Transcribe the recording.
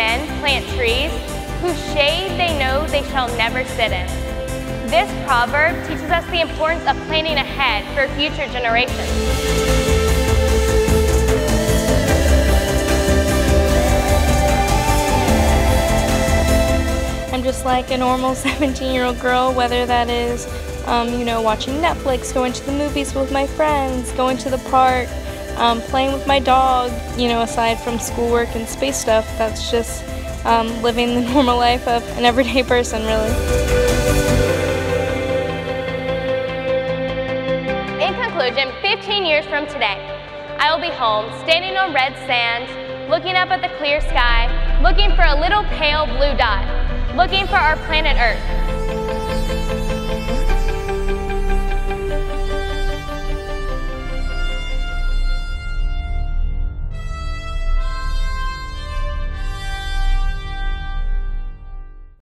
men plant trees, whose shade they know they shall never sit in. This proverb teaches us the importance of planning ahead for future generations. I'm just like a normal 17 year old girl, whether that is, um, you know, watching Netflix, going to the movies with my friends, going to the park, um, playing with my dog, you know, aside from schoolwork and space stuff. That's just um, living the normal life of an everyday person, really. In conclusion, 15 years from today, I will be home, standing on red sand, looking up at the clear sky, looking for a little pale blue dot looking for our planet Earth.